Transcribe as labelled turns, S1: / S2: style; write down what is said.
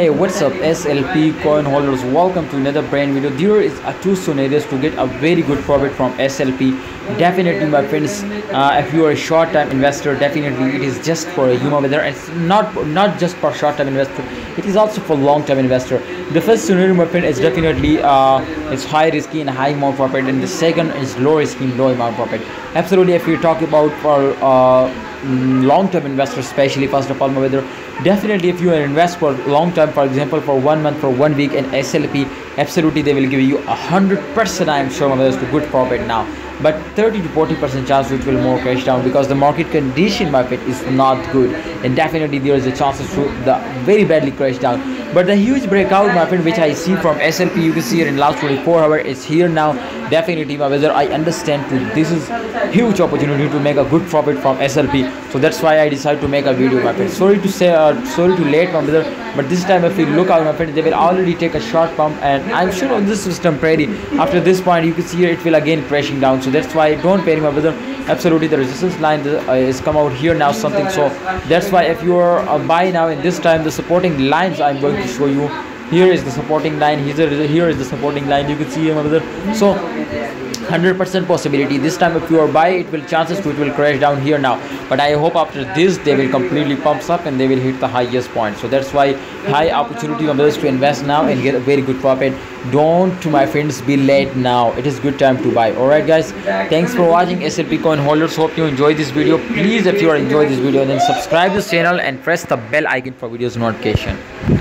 S1: Hey what's up SLP coin holders? Welcome to another brand video. There is a two scenarios to get a very good profit from SLP definitely my friends uh, if you are a short time investor definitely it is just for a human weather. It's not not just for short time investor. It is also for long term investor. The first scenario my friend is definitely uh, it's high risky and high amount profit and the second is low risky and low amount profit. Absolutely if you talk about for uh, mm, long-term investors especially first of all whether definitely if you invest for long term for example for one month for one week in slp absolutely they will give you a hundred percent i am sure my to good profit now. But 30 to 40 percent chance it will more crash down because the market condition market is not good. And definitely there is a chances to the very badly crash down. But the huge breakout friend which i see from slp you can see it in last 24 hours it's here now. Definitely my brother i understand to this is a huge opportunity to make a good profit from slp so that's why i decided to make a video my friend. Sorry to say uh, sorry to late my brother but this time if you look out my friend they will already take a short pump and i'm sure on this is temporary after this point you can see it will again crashing down. So that's why don't panic my brother. Absolutely the resistance line uh, is come out here now something. So that's why if you are uh, buy now in this time the supporting lines i'm going to show you here is the supporting line. Here is, here is the supporting line. You can see brother so 100% possibility. This time if you are buy it will chances to it will crash down here now. But i hope after this they will completely pumps up and they will hit the highest point. So that's why high opportunity on to invest now and get a very good profit. Don't my friends be late now. It is good time to buy. All right guys. Thanks for watching slp coin holders. Hope you enjoy this video. Please if you are enjoy this video then subscribe this channel and press the bell icon for videos notification